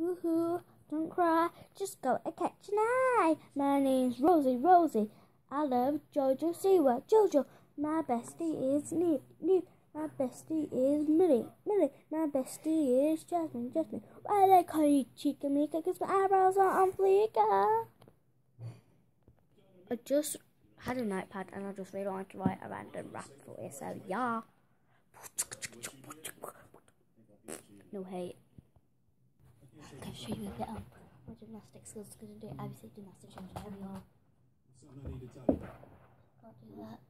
Boo hoo, don't cry, just go and catch an eye. My name's Rosie, Rosie. I love Jojo Siwa, Jojo. My bestie is Nip, Nip. My bestie is Millie, Millie. My bestie is Jasmine, Jasmine. Why they call you Chica Mika? Cause my eyebrows are on fleek. I just had a notepad and I just really wanted to write a random rap for you, so yeah. No hate. I can show you a little my gymnastics skills because I do obviously gymnastics there we are. Can't do that.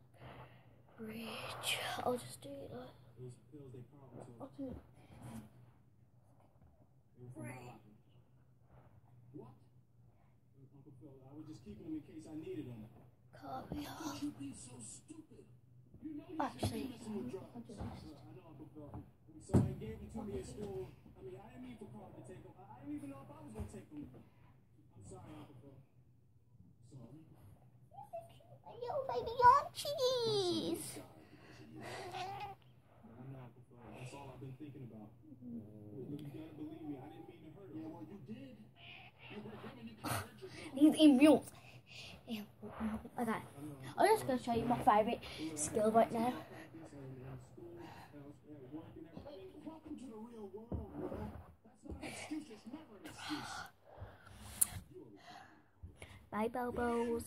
Bridge. I'll just do it I'll do it. Uncle Phil, I was just keeping them in case I needed them. Cartwheel. You be so stupid. You know you Actually, should be messing with drugs. I'll do this. I know, Uncle Phil. Someone gave them to me at school. I mean, I didn't mean for Carl to take them. I, I didn't even know if I was going to take them. I'm sorry, Uncle Phil. Sorry. Yo, baby, on cheese. I know, Uncle Phil. That's all I've been thinking about. Look, you gotta believe me. I didn't mean to hurt him. Yeah, well, you did. You hurt him and you can hurt yourself. He's immune. Okay, I'm just going to show you my favourite skill right now. Welcome to the real world, bro. That's not an excuse. It's never an excuse. Bye, Bobos.